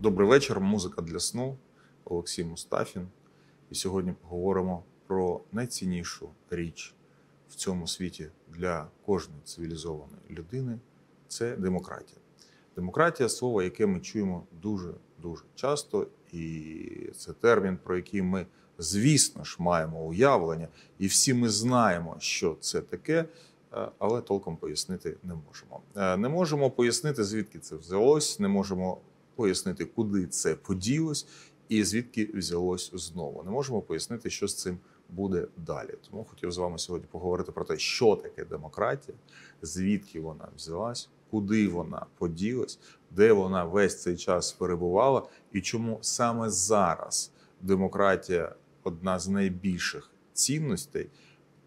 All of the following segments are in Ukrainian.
Добрий вечір. Музика для сну. Олексій Мустафін. І сьогодні поговоримо про найціннішу річ в цьому світі для кожної цивілізованої людини це демократія. Демократія слово, яке ми чуємо дуже дуже часто, і це термін, про який ми, звісно ж, маємо уявлення, і всі ми знаємо, що це таке. е, Але толком пояснити не можемо. Е, Не можемо пояснити, звідки це взялось, не можемо пояснити, куди це поділось, і звідки взялось знову. Не можемо пояснити, що з цим буде далі. Тому хотів з вами сьогодні поговорити про те, що таке демократія, звідки вона взялась, куди вона поділась, де вона весь цей час перебувала, і чому саме зараз демократія одна з найбільших цінностей.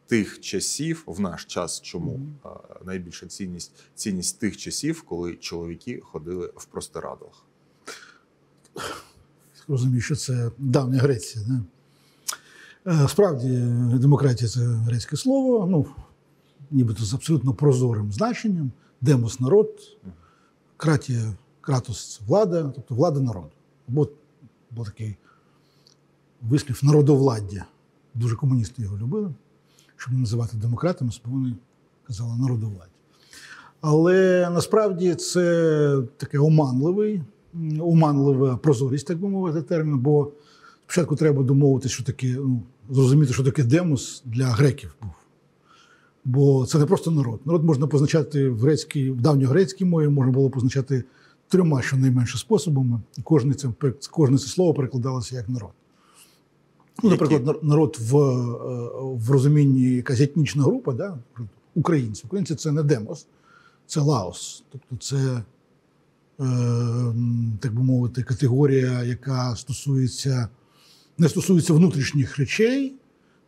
Тих часів в наш час, чому Мгм. а, найбільша цінність цінність тих часів, коли чоловіки ходили в простирадлах. Розумію, що це давня Греція. Не? Справді, демократія це грецьке слово, ну, нібито з абсолютно прозорим значенням. Демос народ, кратія, кратос влада, тобто влада народу. Або був такий вислів народовладдя. Дуже комуністи його любили. Щоб не називати демократами, вони казали народовладдя. Але насправді це таке оманливий, м, оманлива прозорість, так би мовити, термін. Бо спочатку треба домовитися, що таке, ну, зрозуміти, що таке демос для греків був. Бо це не просто народ. Народ можна позначати в грецькій, в давньогрецькій мові, можна було позначати трьома щонайменше способами. І кожне це, кожне це слово перекладалося як народ. Ну, наприклад, народ в, е, в розумінні якась етнічна група, да? українці. Українці це не демос, це Лаос. Тобто це, так би мовити, категорія, яка стосується, не стосується внутрішніх речей,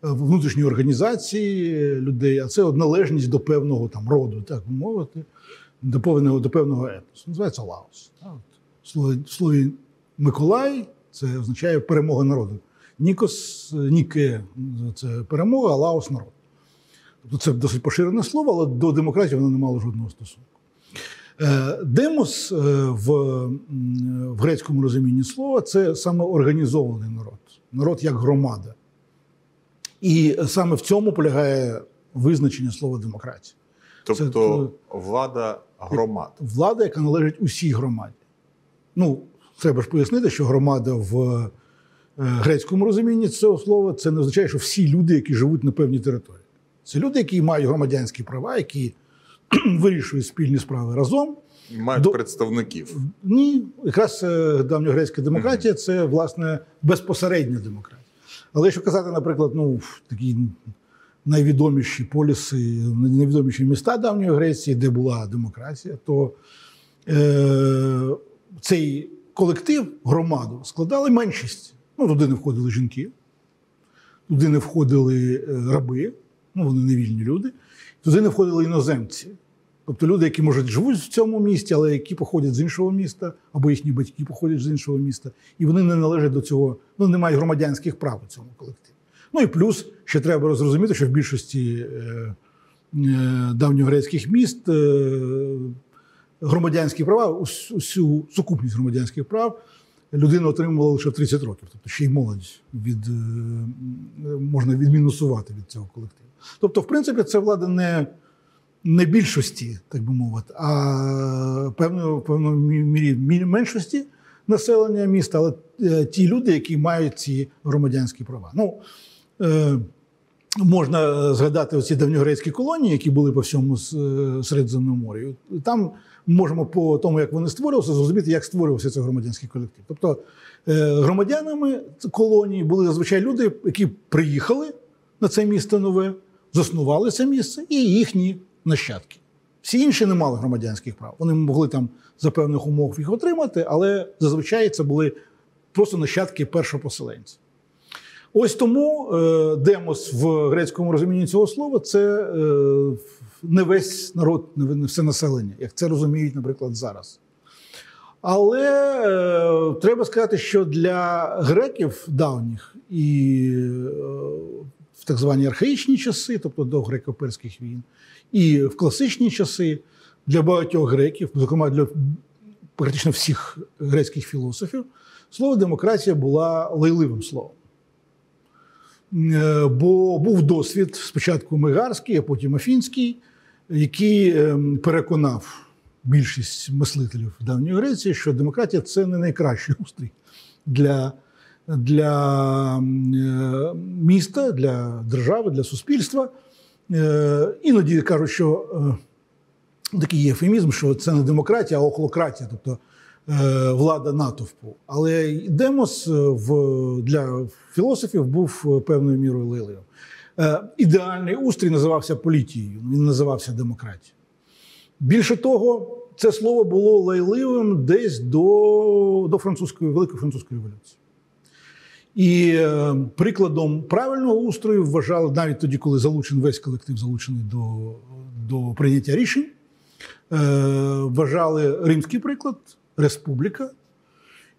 е, внутрішньої організації людей, а це належність до певного там роду, так би мовити, до певного, до певного етносу. Називається Лаос. В слові Миколай це означає перемога народу. Нікос, Ніке це перемога, а Лаос народ. Тобто це досить поширене слово, але до демократії воно не мало жодного стосунку. Е, Демос е, в, в грецькому розумінні слова це саме організований народ, народ як громада. І саме в цьому полягає визначення слова демократія. Тобто влада громад. Влада, яка належить усій громаді. Ну, треба ж пояснити, що громада в е, грецькому розумінні цього слова це не означає, що всі люди, які живуть на певній території. Це люди, які мають громадянські права, які вирішують спільні справи разом. Мають До- представників. Ні, якраз е, давньогрецька демократія це власне безпосередня демократія. Але якщо казати, наприклад, ну такі найвідоміші поліси, найвідоміші міста давньої Греції, де була демократія, то е, цей колектив, громаду, складали меншість. Ну, туди не входили жінки, туди не входили е, раби, ну вони не вільні люди, туди не входили іноземці. Тобто люди, які може живуть в цьому місті, але які походять з іншого міста, або їхні батьки походять з іншого міста, і вони не належать до цього, ну не мають громадянських прав у цьому колективі. Ну і плюс ще треба зрозуміти, що в більшості е, е, давньогрецьких міст е, громадянські права, ус- усю сукупність громадянських прав людина отримувала лише в 30 років. Тобто ще й молодь від, е, можна відмінусувати від цього колективу. Тобто, в принципі, це влада не не більшості, так би мовити, а певно, в мірі меншості населення міста, але е, ті люди, які мають ці громадянські права. Ну, е, можна згадати оці давньогрецькі колонії, які були по всьому е, Середземномор'ю. Там можемо по тому, як вони створювалися, зрозуміти, як створювався цей громадянський колектив. Тобто громадянами колонії були зазвичай люди, які приїхали на це місто нове, заснували це місце, і їхні нащадки. Всі інші не мали громадянських прав. Вони могли там за певних умов їх отримати, але зазвичай це були просто нащадки першопоселенців. Ось тому е, демос в грецькому розумінні цього слова це е, не весь народ, не все населення, як це розуміють, наприклад, зараз. Але е, треба сказати, що для греків давніх і е, в так звані архаїчні часи, тобто до греко-перських війн, і в класичні часи для багатьох греків, зокрема для практично всіх грецьких філософів, слово демократія була лайливим словом. Е, Бо був досвід спочатку Мегарський, а потім Афінський, який ем, переконав більшість мислителів давньої Греції, що демократія це не найкращий устрій для, для е, міста, для держави, для суспільства. Е, Іноді кажуть, що е, такий є ефемізм, що це не демократія, а охлократія, тобто е, влада натовпу. Але демос в, для філософів був певною мірою лилею. Ідеальний устрій називався політією, він називався демократією. Більше того, це слово було лайливим десь до, до французької великої французької революції. І е, прикладом правильного устрою вважали навіть тоді, коли залучений весь колектив залучений до, до прийняття рішень. Е, вважали римський приклад, республіка.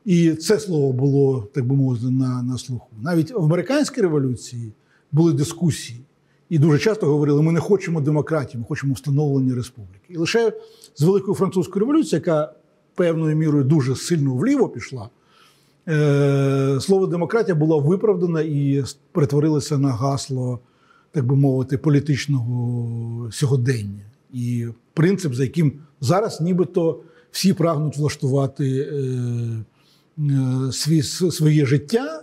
І це слово було, так би мовити, на, на слуху. Навіть в американській революції були дискусії, і дуже часто говорили: ми не хочемо демократії, ми хочемо встановлення республіки. І лише з Великої французької революції, яка певною мірою дуже сильно вліво пішла, слово демократія було виправдано і перетворилося на гасло, так би мовити, політичного сьогодення. І принцип, за яким зараз нібито всі прагнуть влаштувати е, е, свій, своє життя.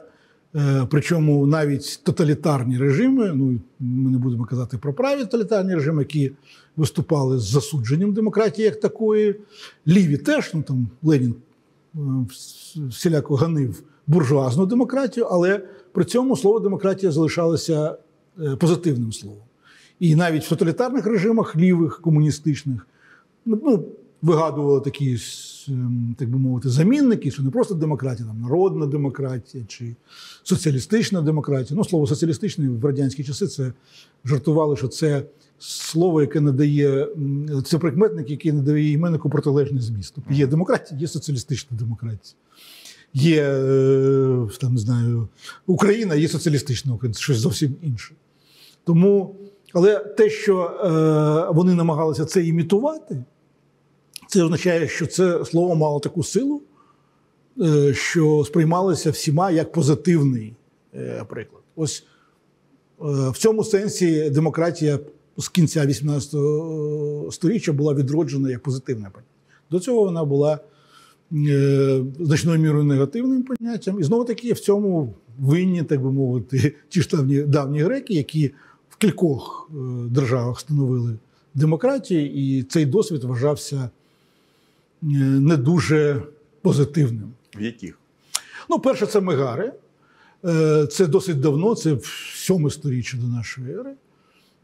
Е, Причому навіть тоталітарні режими, ну ми не будемо казати про праві тоталітарні режими, які виступали з засудженням демократії як такої. Ліві теж, ну там Ленін е, всіляко ганив буржуазну демократію, але при цьому слово демократія залишалося е, позитивним словом. І навіть в тоталітарних режимах лівих, комуністичних, ну, вигадували такі, ем, так би мовити, замінники, що не просто демократія, там народна демократія чи соціалістична демократія. Ну, слово соціалістичне в радянські часи це жартували, що це слово, яке надає, це прикметник, який надає іменнику протилежний зміст. Тобто є демократія, є соціалістична демократія. Є е, там, не знаю, Україна, є соціалістична Україна, це щось зовсім інше. Тому, але те, що е, вони намагалися це імітувати, це означає, що це слово мало таку силу, е, що сприймалося всіма як позитивний е, приклад. Ось е, в цьому сенсі демократія з кінця 18 століття була відроджена як позитивне поняття. До цього вона була е, значною мірою негативним поняттям. І знову таки в цьому винні, так би мовити, ті ж давні, давні греки, які в кількох е, державах встановили демократію, і цей досвід вважався е, не дуже позитивним. В яких? Ну, перше, це Мегари. Е, Це досить давно, це в сьоме сторіччя до нашої ери.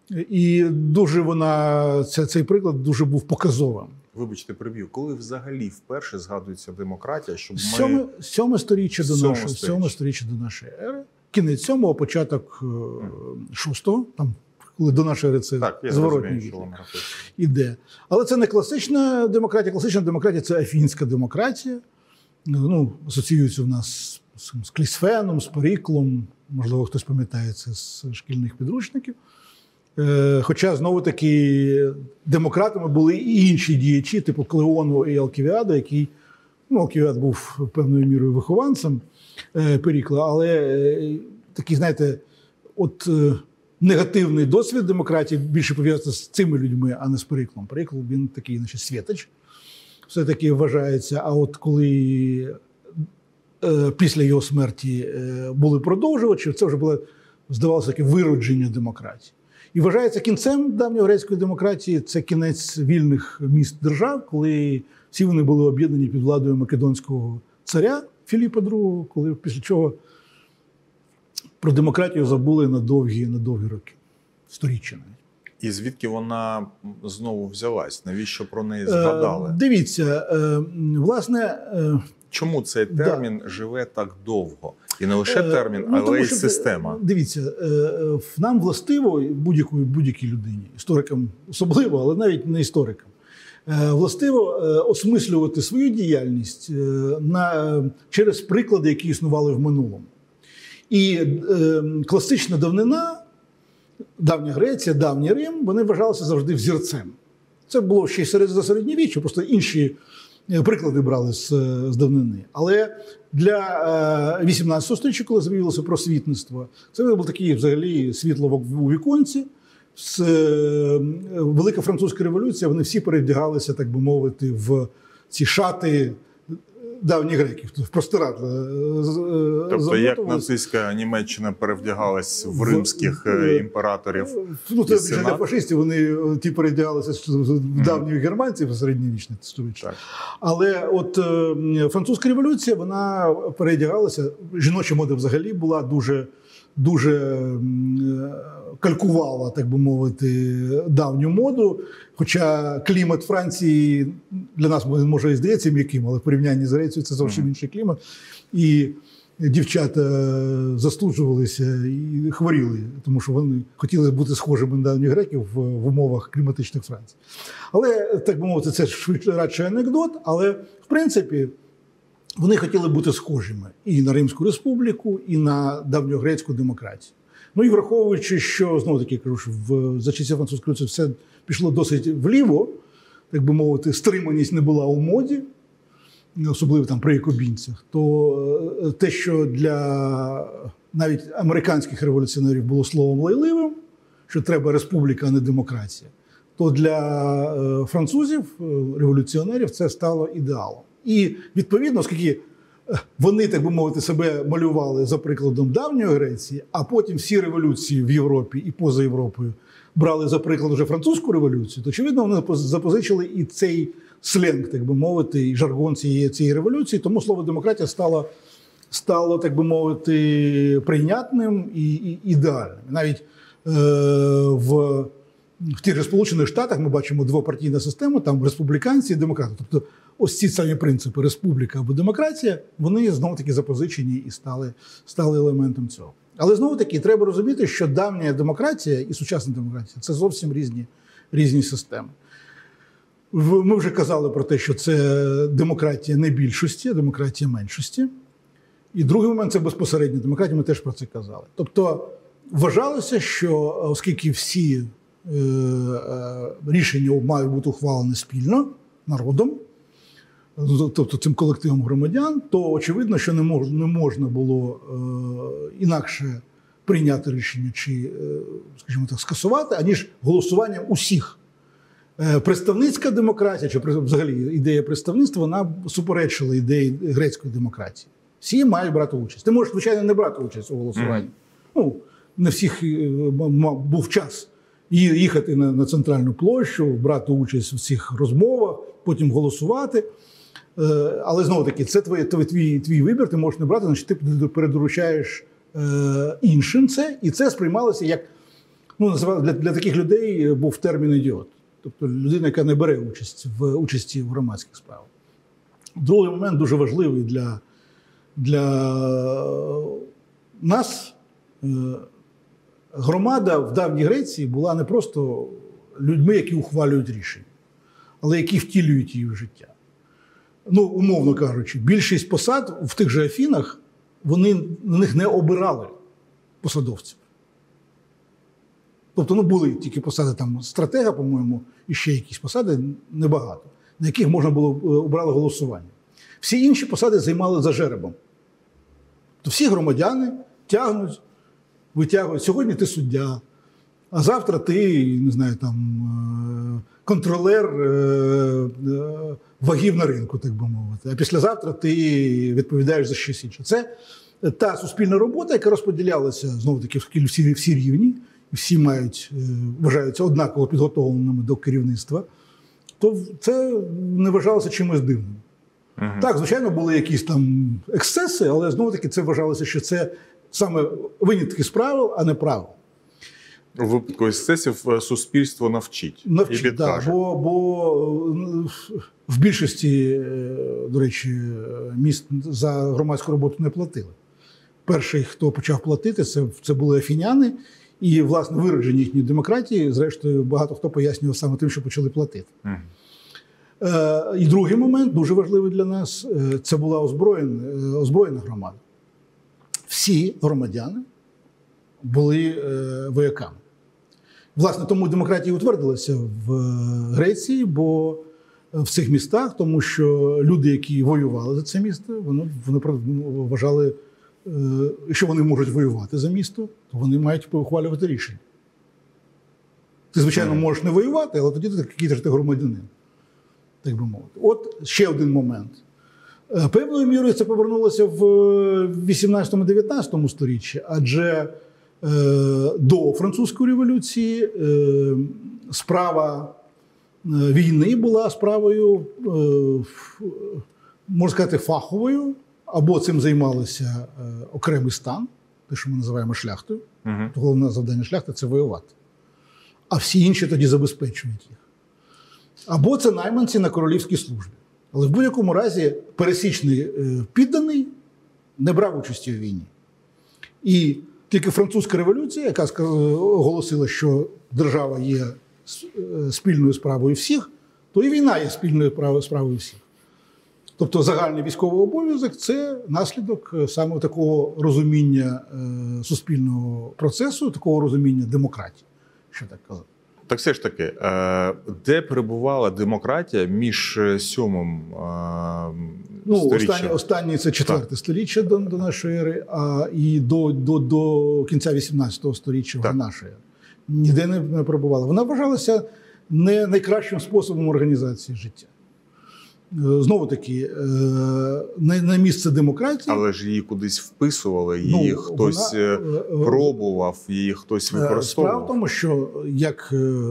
І дуже вона, це, цей приклад дуже був показовим. Вибачте, приб'ю. Коли взагалі вперше згадується демократія, щоб ми Сьоме, сьоме сторіччя до нашої сьоме сторіччя до нашої ери. Кінець сьомого, початок е, шостого, там, коли до нашої ери це так, зворотній вік іде. Але це не класична демократія. Класична демократія це афінська демократія. Ну, асоціюється в нас з, з Клісфеном, з Періклом. Можливо, хтось пам'ятає це з шкільних підручників. Е, Хоча знову таки демократами були і інші діячі, типу Клеону і Алківіада, який ну, Алківіад був певною мірою вихованцем е, Перікла, але е, такий, знаєте, от негативний досвід демократії більше пов'язаний з цими людьми, а не з Періклом. Перикл він такий, значить, святич, все-таки вважається. А от коли після його смерті були продовжувачі, це вже було, здавалося, таке виродження демократії. І вважається кінцем давньогрецької демократії це кінець вільних міст держав, коли всі вони були об'єднані під владою македонського царя Філіпа II, коли після чого про демократію забули на довгі, на довгі роки, сторіччя навіть. І звідки вона знову взялась? Навіщо про неї згадали? Е, дивіться, е, власне, е, Чому цей да. термін живе так довго? І не лише Е, термін, ну, але тому й система. Дивіться, е, е, нам властиво будь-якій людині, історикам особливо, але навіть не історикам. е, Властиво е, осмислювати свою діяльність е, на, е, через приклади, які існували в минулому. І е, класична давнина, давня Греція, давній Рим, вони вважалися завжди взірцем. Це було ще й серед середньовіччя, просто інші е, приклади брали з, е, з давнини. Але для е, 18 століття, коли з'явилося просвітництво, це був такий взагалі світло у віконці. З, е, Велика французька революція, вони всі перевдягалися, так би мовити, в ці шати давніх греків, в простирадла. е, е, Тобто, як нацистська Німеччина перевдягалась в В- римських в- е, імператорів. Ну, це не фашистів, вони е, ті перевдягалися з- з давніх германців середньовічне сторіччя. Так. Але от е, французька революція вона передягалася. Жіноча мода взагалі була дуже, дуже е, калькувала, так би мовити, давню моду. Хоча клімат Франції для нас може і здається м'яким, але в порівнянні з Грецією це зовсім інший клімат. І дівчата застуджувалися і хворіли, тому що вони хотіли бути схожими на давніх греків в, в умовах кліматичних Франції. Але так би мовити, це швидше радше анекдот. Але в принципі вони хотіли бути схожими і на Римську республіку, і на давньогрецьку демократію. Ну і враховуючи, що знову таки кажу, що в за часів французької революції все пішло досить вліво, так би мовити, стриманість не була у моді, особливо там при якобінцях, то е, те, що для навіть американських революціонерів було словом лайливим, що треба республіка, а не демократія, то для е, французів, е, революціонерів, це стало ідеалом. І відповідно, оскільки вони, так би мовити, себе малювали за прикладом давньої Греції, а потім всі революції в Європі і поза Європою брали за приклад вже французьку революцію, то очевидно вони поз- запозичили і цей сленг, так би мовити, і жаргон цієї, цієї революції. Тому слово демократія стало, стало так би мовити, прийнятним і, і ідеальним. Навіть е, в, в тих же Сполучених Штатах ми бачимо двопартійну систему, там республіканці і демократи. Тобто, ось ці самі принципи республіка або демократія, вони знову таки запозичені і стали, стали елементом цього. Але знову таки треба розуміти, що давня демократія і сучасна демократія це зовсім різні, різні системи. Ми вже казали про те, що це демократія не більшості, а демократія меншості. І другий момент це безпосередня демократія, ми теж про це казали. Тобто вважалося, що оскільки всі рішення мають бути ухвалені спільно народом, тобто цим колективом громадян, то очевидно, що не мож, не можна було е, інакше прийняти рішення чи, е, скажімо так, скасувати, аніж голосуванням усіх. Е, Представницька демократія, чи взагалі ідея представництва, вона суперечила ідеї грецької демократії. Всі мають брати участь. Ти можеш, звичайно, не брати участь у голосуванні. Ну, не всіх е, був час Ї- їхати на, на центральну площу, брати участь в цих розмовах, потім голосувати. Е, Але знову таки, це твій, твій, твій, вибір, ти можеш не брати, значить ти передоручаєш е, іншим це, і це сприймалося як ну, для, для таких людей був термін ідіот. Тобто людина, яка не бере участь в участі в громадських справах. Другий момент дуже важливий для, для нас. Громада в давній Греції була не просто людьми, які ухвалюють рішення, але які втілюють її в життя. Ну, умовно кажучи, більшість посад в тих же Афінах вони на них не обирали посадовців. Тобто, ну, були тільки посади там стратега, по-моєму, і ще якісь посади небагато, на яких можна було е, обрали голосування. Всі інші посади займали за жеребом. То всі громадяни тягнуть, витягують. Сьогодні ти суддя, а завтра ти, не знаю, там е, контролер е, е, вагів на ринку, так би мовити. А післязавтра ти відповідаєш за щось інше. Це та суспільна робота, яка розподілялася знову таки, всі, всі рівні, всі мають, вважаються однаково підготовленими до керівництва, то це не вважалося чимось дивним. Мгм. Так, звичайно, були якісь там ексцеси, але знову таки це вважалося, що це саме винятки з правил, а не правил. У випадку ексцесів е, суспільство навчить і Навчить, да, бо, бо е, в більшості, е, до речі, міст за громадську роботу не платили. Перший, хто почав платити, це, це були афіняни, і, власне, виродження їхньої демократії, зрештою, багато хто пояснював саме тим, що почали платити. Е, І другий момент, дуже важливий для нас, це була озброєна, озброєна громада. Всі громадяни були е, вояками. Власне, тому демократія утвердилася в е, Греції, бо в цих містах, тому що люди, які воювали за це місто, вони, вони вважали, е, що вони можуть воювати за місто, то вони мають ухвалювати рішення. Ти, звичайно, можеш не воювати, але тоді ти ж ти громадянин, так би мовити. От ще один момент. Е, Певною мірою це повернулося в 18-19 сторіччі, адже е, до французької революції е, справа е, війни була справою, е, можна сказати, фаховою, або цим займалися е, окремий стан, те, що ми називаємо шляхтою. Угу. Головне завдання шляхти це воювати. А всі інші тоді забезпечують їх. Або це найманці на королівській службі. Але в будь-якому разі пересічний е, підданий не брав участі у війні. І тільки французька революція, яка оголосила, що держава є е, спільною справою всіх, то і війна є спільною справою всіх. Тобто загальний військовий обов'язок це наслідок е, саме такого розуміння суспільного процесу, такого розуміння демократії, що так казати. Так все ж таки, е, де перебувала демократія між е, сьомим е, Ну, сторіччям? останнє, останнє це четверте століття до, до нашої ери, а і до, до, до кінця 18 століття Так. нашої ери. Ніде не, не перебувала. Вона вважалася не найкращим способом організації життя. Знову таки, е, на, на місце демократії. Але ж її кудись вписували, ну, її хтось вона, е, е, е, пробував, її хтось Е, Справа в тому, що як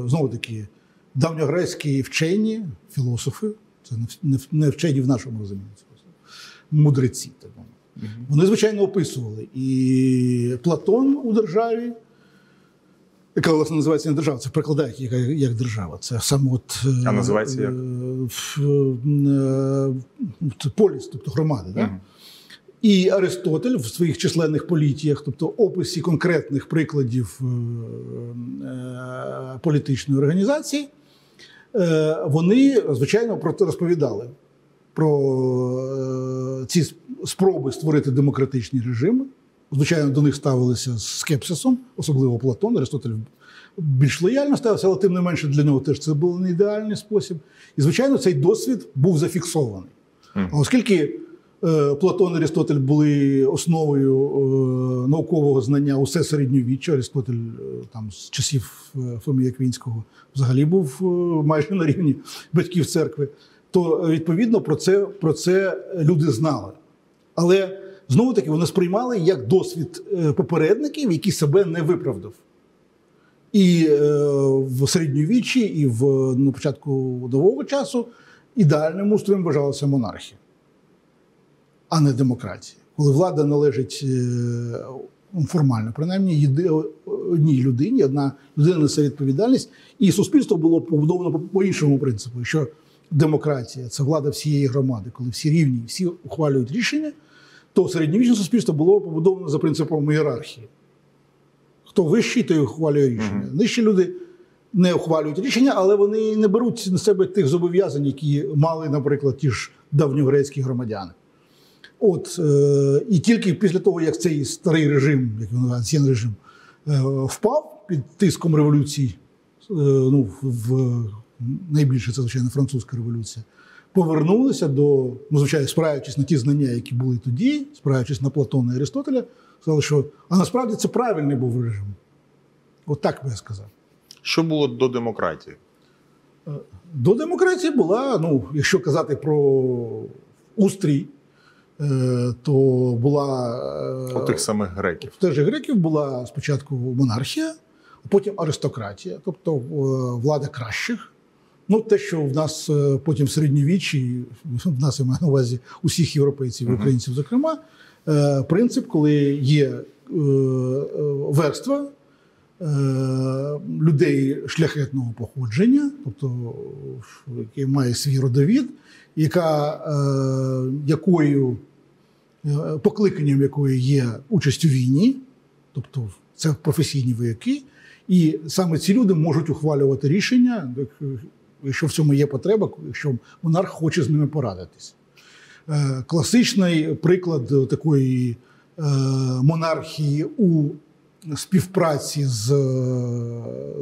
знову таки давньогрецькі вчені, філософи, це не не вчені в нашому розумінні, мудреці, так Мгм. вони звичайно описували і Платон у державі, яка власне називається не держава, це перекладають як, як держава. Це саме от А називається як? Е, в- е, поліс, тобто громади. Да? І Аристотель в своїх численних політіях, тобто описі конкретних прикладів е, е, політичної організації, е, вони, звичайно, про це розповідали про е, ці спроби створити демократичні режими. Звичайно, до них ставилися з скепсисом, особливо Платон, Аристотель більш лояльно ставився, але тим не менше для нього теж це був не ідеальний спосіб. І, звичайно, цей досвід був зафіксований. А оскільки е, Платон і Аристотель були основою е, наукового знання усе середньовіччя, Аристотель е, там з часів е, Фомія Квінського взагалі був е, майже на рівні батьків церкви, то е, відповідно про це, про це люди знали. Але знову таки вони сприймали як досвід е, попередників, який себе не виправдав. І е, в середньовіччі, і в на початку нового часу ідеальним устроєм вважалася монархія, а не демократія. Коли влада належить е, формально, принаймні, єди, одній людині, одна людина несе відповідальність, і суспільство було побудовано по, по іншому принципу, що демократія це влада всієї громади, коли всі рівні, всі ухвалюють рішення, то середньовічне суспільство було побудовано за принципом ієрархії. Хто вищий, той ухвалює рішення. Нижчі люди не ухвалюють рішення, але вони не беруть на себе тих зобов'язань, які мали, наприклад, ті ж давньогрецькі громадяни. От е, і тільки після того, як цей старий режим, як він називається, режим, е, впав під тиском революції, е, ну, в найбільше це, звичайно, французька революція, повернулися до, ну, звичайно, спираючись на ті знання, які були тоді, спираючись на Платона і Аристотеля, сказали, що а насправді це правильний був режим. От так би я сказав. Що було до демократії? До демократії була, ну, якщо казати про устрій, е, то була е, У тих самих греків. в теж греків була спочатку монархія, а потім аристократія, тобто е, влада кращих. Ну, те, що в нас е, потім в середньовіччі, в нас я маю на увазі усіх європейців і українців, зокрема, е, принцип, коли є е, е, верства е, людей шляхетного походження, тобто який має свій родовід, яка, е, якою е, покликанням якої є участь у війні, тобто це професійні вояки, і саме ці люди можуть ухвалювати рішення, якщо в цьому є потреба, якщо монарх хоче з ними порадитись. Е, Класичний приклад такої е, монархії у співпраці з,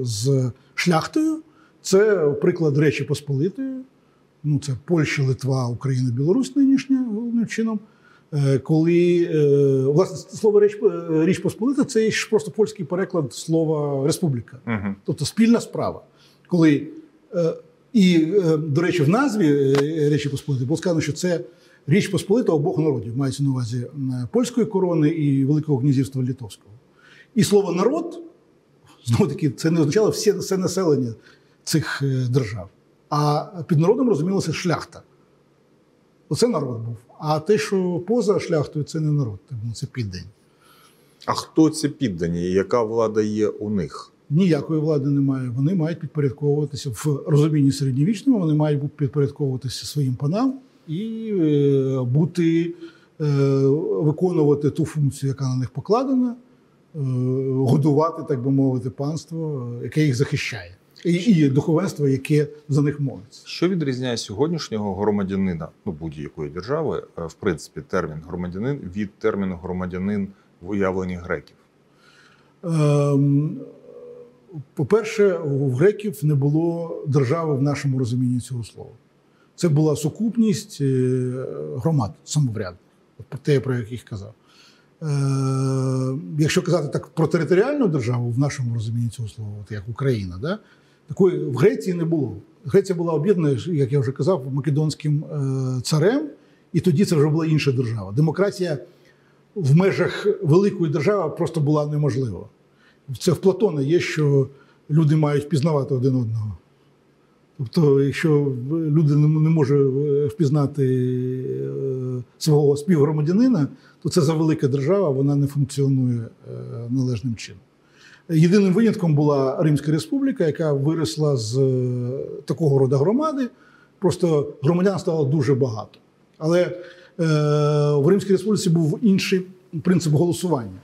з шляхтою це приклад Речі Посполитої, ну це Польща, Литва, Україна, Білорусь нинішня головним чином. Е, Коли е, власне слово річ, е, річ Посполита це ж просто польський переклад слова республіка, Угу. тобто спільна справа. Коли е, і, е, до речі, в назві е, Речі Посполитої було сказано, що це Річ Посполита обох народів, мається на увазі е, польської корони і Великого князівства Литовського. І слово народ знову таки це не означало все, все населення цих е, держав. А під народом розумілося шляхта. Оце народ був. А те, що поза шляхтою, це не народ, тому це піддень. А хто ці піддані? і Яка влада є у них? Ніякої влади немає. Вони мають підпорядковуватися в розумінні середньовічному, вони мають підпорядковуватися своїм панам і е, бути, е, виконувати ту функцію, яка на них покладена, е, годувати, так би мовити, панство, яке їх захищає, і, і духовенство, яке за них молиться. Що відрізняє сьогоднішнього громадянина ну будь-якої держави, в принципі, термін громадянин від терміну громадянин в уявленні греків? Ем, По-перше, у греків не було держави в нашому розумінні цього слова. Це була сукупність е, громад самоврядних, про те, про яких казав. Е, Якщо казати так про територіальну державу в нашому розумінні цього слова, от як Україна, да, такої в Греції не було. Греція була об'єднана, як я вже казав, македонським е, царем, і тоді це вже була інша держава. Демократія в межах великої держави просто була неможлива. Це в Платона є, що люди мають впізнавати один одного. Тобто, якщо люди не може впізнати е, свого співгромадянина, то це за велика держава, вона не функціонує е, належним чином. Єдиним винятком була Римська Республіка, яка виросла з е, такого роду громади. Просто громадян стало дуже багато. Але е, в Римській Республіці був інший принцип голосування.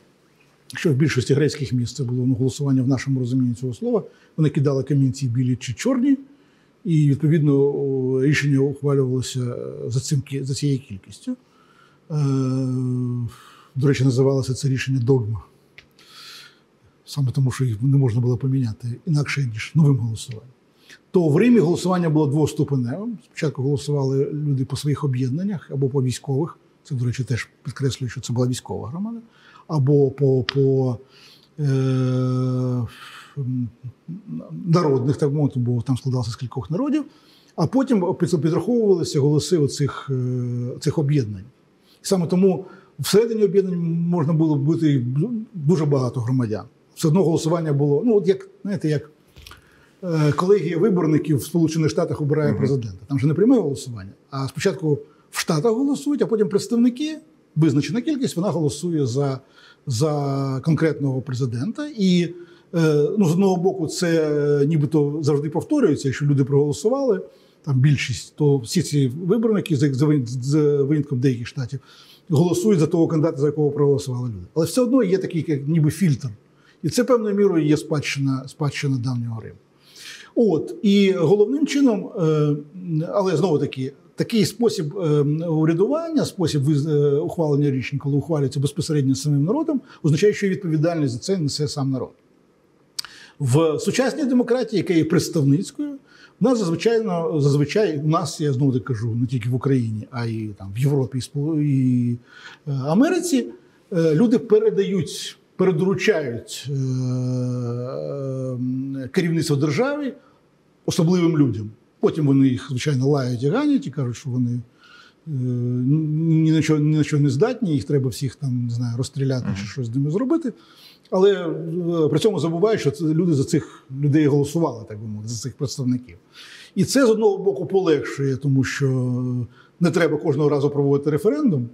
Якщо в більшості грецьких міст це було ну, голосування в нашому розумінні цього слова, вони кидали камінці білі чи чорні, і відповідно рішення ухвалювалося за, цим, за цією кількістю. Е, до речі, називалося це рішення догма. Саме тому, що їх не можна було поміняти інакше, ніж новим голосуванням. То в Римі голосування було двоступеневим. Спочатку голосували люди по своїх об'єднаннях або по військових. Це, до речі, теж підкреслюю, що це була військова громада, або по, по е, народних, так мовити, бо там складалося з кількох народів. А потім підраховувалися голоси оцих, е, цих об'єднань. Саме тому всередині об'єднань можна було бути дуже багато громадян. Все одно голосування було, ну, от як, знаєте, як е, колегія виборників в Сполучених Штатах обирає президента. Там же не пряме голосування. А спочатку в Штатах голосують, а потім представники, визначена кількість, вона голосує за, за конкретного президента. І ну, з одного боку, це е, нібито завжди повторюється, якщо люди проголосували. Там більшість, то всі ці виборники, вин- винятком деяких штатів, голосують за того кандидата, за якого проголосували люди. Але все одно є такий як, ніби фільтр. І це певною мірою є спадщина, спадщина давнього Риму. От і головним чином, е, але знову таки, такий спосіб е, урядування, спосіб е, ухвалення рішень, коли ухвалюється безпосередньо самим народом, означає, що відповідальність за це несе сам народ. В сучасній демократії, яка є представницькою, у нас зазвичай, зазвичай у нас, я знову таки кажу, не тільки в Україні, а й там в Європі і е, Америці, е, люди передають, передоручають е, керівництво держави особливим людям. Потім вони їх, звичайно, лають і ганять і кажуть, що вони ні на чого, ні на чого не здатні, їх треба всіх там не знаю, розстріляти чи щось з ними зробити. Але е, при цьому забувають, що це люди за цих людей голосували, так би мовити, за цих представників. І це з одного боку полегшує, тому що не треба кожного разу проводити референдум.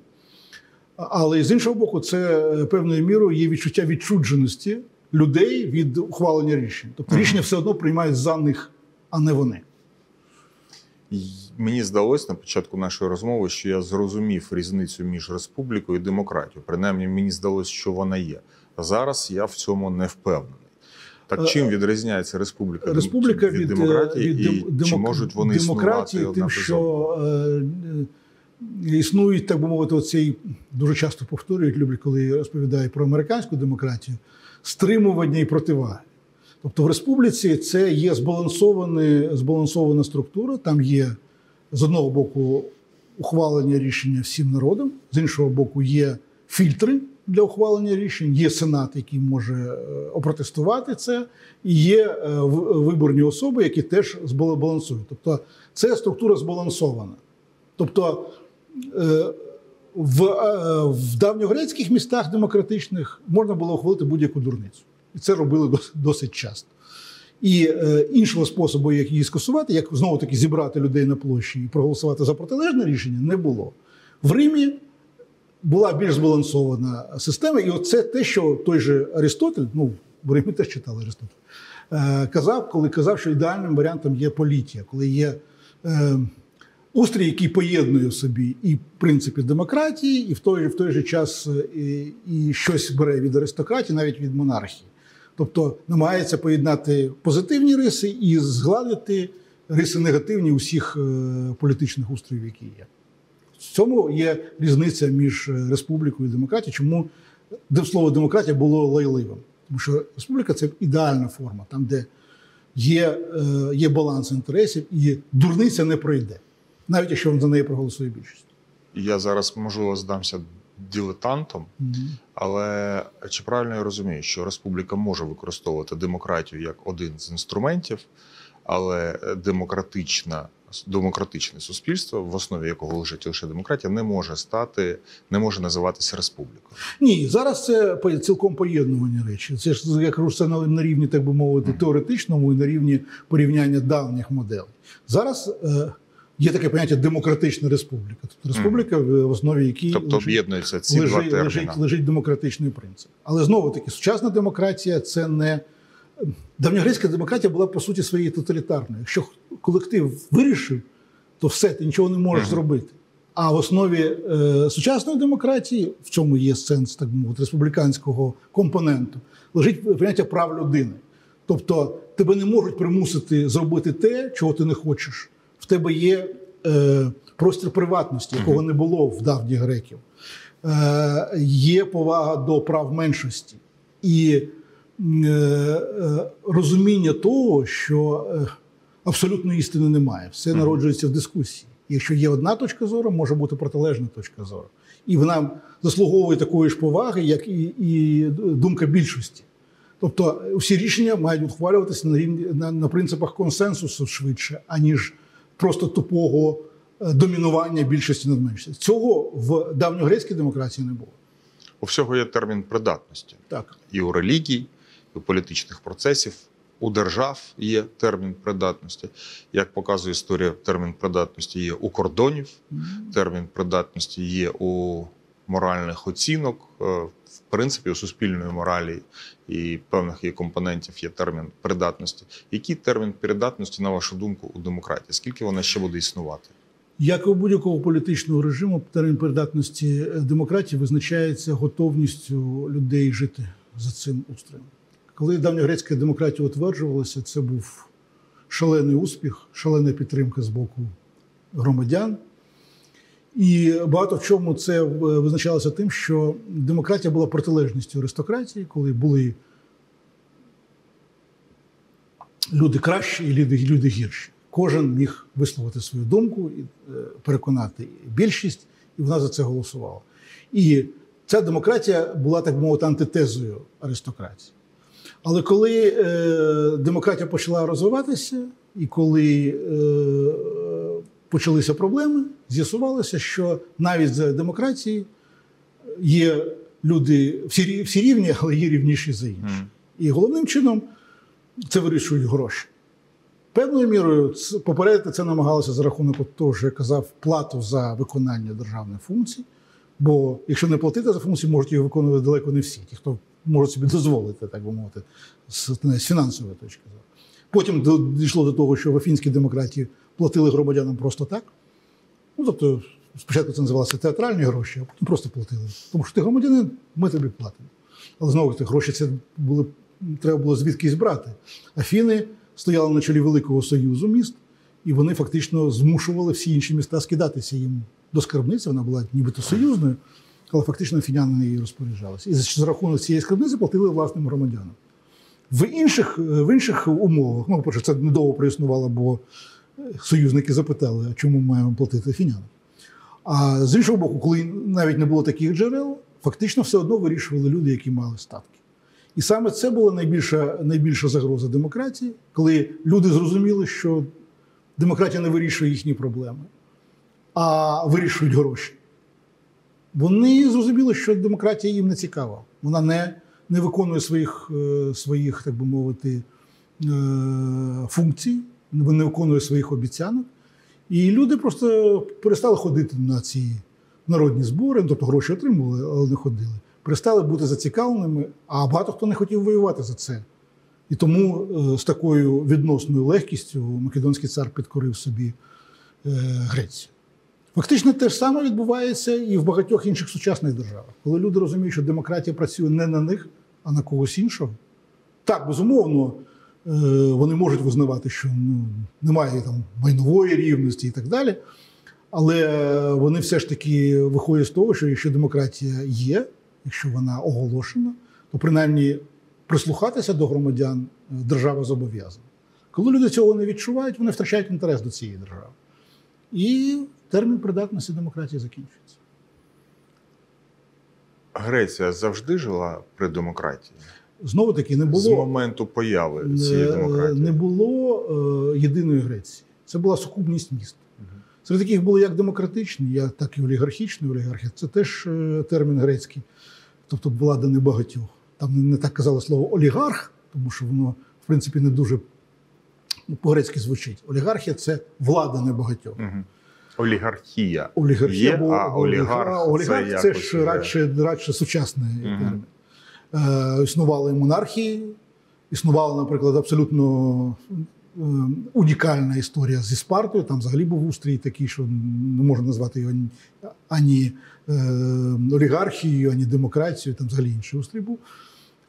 Але з іншого боку, це е, певною мірою є відчуття відчудженості людей від ухвалення рішень. Тобто рішення все одно приймають за них, а не вони. Мені здалось на початку нашої розмови, що я зрозумів різницю між республікою і демократією. Принаймні, мені здалось, що вона є. Зараз я в цьому не впевнений. Так Е, чим відрізняється республіка, Республіка від, від, е, демократії, від і дем- чи можуть вони демократії, існувати тим, що е, е, існують, так би мовити, оцей дуже часто повторюють, люблять, коли я розповідаю про американську демократію, стримування і противаги. Тобто в республіці це є збалансована, структура, там є з одного боку ухвалення рішення всім народом, з іншого боку, є фільтри для ухвалення рішень, є сенат, який може е, опротестувати це, і є е, виборні особи, які теж збала- балансують. Тобто це структура збалансована. Тобто е, в, в давньогрецьких містах демократичних можна було ухвалити будь-яку дурницю. І це робили дос- досить часто. І е, іншого способу, як її скасувати, як знову таки зібрати людей на площі і проголосувати за протилежне рішення, не було. В Римі була більш збалансована система, і оце те, що той же Аристотель, ну в Римі теж читали Аристотель, е, казав, коли казав, що ідеальним варіантом є політія, коли є е, устрій, який поєднує в собі і принципи демократії, і в той, в той же час е, і, і щось бере від аристократії, навіть від монархії. Тобто намагається поєднати позитивні риси і згладити риси негативні усіх е, політичних устроїв, які є. В цьому є різниця між е, республікою і демократією. Чому слово демократія було лайливим? Тому що республіка це ідеальна форма, там, де є, е, є баланс інтересів, і дурниця не пройде, навіть якщо за неї проголосує більшість. Я зараз можливо здамся дилетантом, але чи правильно я розумію, що республіка може використовувати демократію як один з інструментів, але демократична демократичне суспільство, в основі якого лежить лише демократія, не може стати, не може називатися республікою. Ні, зараз це цілком поєднувані речі. Це ж я кажу, це на, на рівні, так би мовити, теоретичному і на рівні порівняння давніх моделей. Зараз е, є таке поняття демократична республіка. Тобто республіка, в основі якій Тобто об'єднуються ці два лежить, терміни. лежить, лежить демократичний принцип. Але знову таки, сучасна демократія це не давньогрецька демократія була по суті своєї тоталітарною. Якщо колектив вирішив, то все, ти нічого не можеш Мгм. зробити. А в основі е, сучасної демократії, в цьому є сенс так би мовити, республіканського компоненту, лежить поняття прав людини. Тобто тебе не можуть примусити зробити те, чого ти не хочеш. В тебе є е, простір приватності, якого не було в давніх греків. Е, є повага до прав меншості і е, е, розуміння того, що е, абсолютної істини немає. Все народжується в дискусії. Якщо є одна точка зору, може бути протилежна точка зору. І вона заслуговує такої ж поваги, як і, і думка більшості. Тобто всі рішення мають ухвалюватися на рівні на, на принципах консенсусу швидше, аніж просто тупого е, домінування більшості над меншістю. Цього в давньогрецькій демократії не було. У всього є термін придатності. Так. І у релігій, і у політичних процесів. У держав є термін придатності. Як показує історія, термін придатності є у кордонів, термін придатності є у моральних оцінок, е, в принципі, у суспільної моралі і певних її компонентів є термін придатності. Який термін придатності, на вашу думку, у демократії? Скільки вона ще буде існувати? Як у будь-якого політичного режиму, термін придатності е, демократії визначається готовністю людей жити за цим устроєм. Коли давньогрецька демократія утверджувалася, це був шалений успіх, шалена підтримка з боку громадян. І багато в чому це е, визначалося тим, що демократія була протилежністю аристократії, коли були люди кращі і люди, люди гірші. Кожен міг висловити свою думку і е, переконати більшість, і вона за це голосувала. І ця демократія була, так мовити, антитезою аристократії. Але коли е, демократія почала розвиватися, і коли е, почалися проблеми, з'ясувалося, що навіть за демократії є люди всі, всі рівні, але є рівніші за інших. Мгм. І головним чином це вирішують гроші. Певною мірою попередити це намагалося за рахунок того, що я казав, плату за виконання державних функцій. Бо якщо не платити за функції, можуть їх виконувати далеко не всі, ті, хто може собі дозволити, так би мовити, з фінансової точки зору. Потім дійшло до того, що в афінській демократії платили громадянам просто так. Ну, тобто, спочатку це називалося театральні гроші, а потім просто платили. Тому що ти громадянин, ми тобі платимо. Але знову таки, гроші це були, треба було звідкись брати. Афіни стояли на чолі Великого Союзу міст, і вони фактично змушували всі інші міста скидатися їм до скарбниці. Вона була нібито союзною, але фактично фіняни нею розпоряджалися. І за рахунок цієї скарбниці платили власним громадянам. В інших, в інших умовах, ну, по-перше, це недовго проіснувало, бо союзники запитали, а чому ми маємо платити фінянам. А з іншого боку, коли навіть не було таких джерел, фактично все одно вирішували люди, які мали статки. І саме це була найбільша, найбільша загроза демократії, коли люди зрозуміли, що демократія не вирішує їхні проблеми, а вирішують гроші. Вони зрозуміли, що демократія їм не цікава. Вона не, не виконує своїх, е, своїх, так би мовити, е, функцій, не виконує своїх обіцянок. І люди просто перестали ходити на ці народні збори, ну, тобто гроші отримували, але не ходили. Перестали бути зацікавленими, а багато хто не хотів воювати за це. І тому е, з такою відносною легкістю Македонський цар підкорив собі Грецію. Фактично те ж саме відбувається і в багатьох інших сучасних державах. Коли люди розуміють, що демократія працює не на них, а на когось іншого. Так, безумовно, е, вони можуть визнавати, що ну, немає там майнової рівності і так далі. Але вони все ж таки виходять з того, що якщо демократія є, якщо вона оголошена, то принаймні прислухатися до громадян е, держава зобов'язана. Коли люди цього не відчувають, вони втрачають інтерес до цієї держави. І термін придатності демократії закінчується. Греція завжди жила при демократії Знову таки, не було з моменту появи цієї Е, демократії. не було е, єдиної Греції. Це була сукупність міст. Серед яких були як демократичні, так і олігархічні. Олігархія це теж е, термін грецький, тобто влада небагатьох. Там не- так казали слово олігарх, тому що воно, в принципі, не дуже по-грецьки звучить. Олігархія це влада небагатьох. Мгм. Олігархія. Олігархія Є, або а олігарх олігарх це це, ж радше, радше сучасний Мгм. термін. Е, існували монархії, існувала, наприклад, абсолютно е, унікальна історія зі Спартою. Там взагалі був устрій такий, що не можна назвати його ані, ані е, олігархією, ані демократією, там взагалі інший устрій був.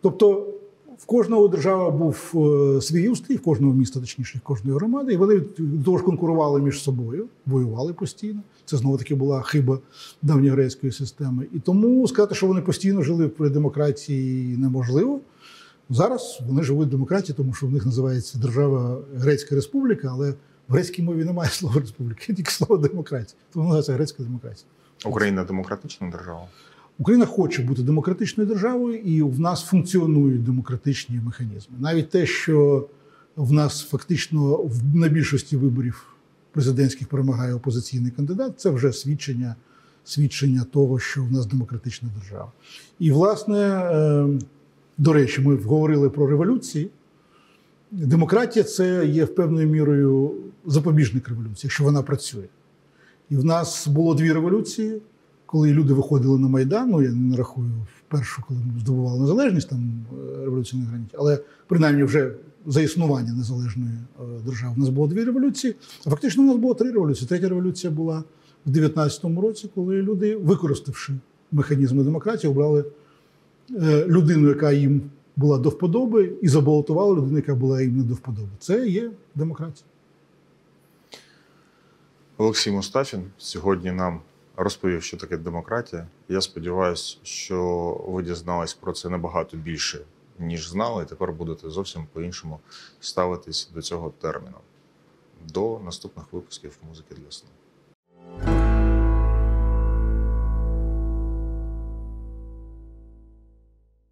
Тобто в кожного держава був е, свій устрій, в кожного міста, точніше, в кожної громади, і вони дуже конкурували між собою, воювали постійно. Це знову таки була хиба давньогрецької системи. І тому сказати, що вони постійно жили при демократії, неможливо. Зараз вони живуть в демократії, тому що в них називається держава Грецька Республіка, але в грецькій мові немає слова республіки, тільки слово демократія. Тому називається грецька демократія. Україна демократична держава. Україна хоче бути демократичною державою, і в нас функціонують демократичні механізми. Навіть те, що в нас фактично на більшості виборів президентських перемагає опозиційний кандидат, це вже свідчення, свідчення того, що в нас демократична держава. І, власне, е, до речі, ми говорили про революції. Демократія це є певною мірою запобіжник революції, якщо вона працює. І в нас було дві революції, коли люди виходили на Майдан. Ну я не рахую першу, коли ми здобували незалежність, там е, революція на граніті, але принаймні вже за існування незалежної е, держави. У нас було дві революції. А фактично у нас було три революції. Третя революція була в 19-му році, коли люди, використавши механізми демократії, обрали е, людину, яка їм була до вподоби, і забалотували людину, яка була їм не до вподоби. Це є демократія. Олексій Мустафін сьогодні нам розповів, що таке демократія. Я сподіваюся, що ви дізнались про це набагато більше, ніж знали, і тепер будете зовсім по-іншому ставитись до цього терміну. До наступних випусків музики для сну.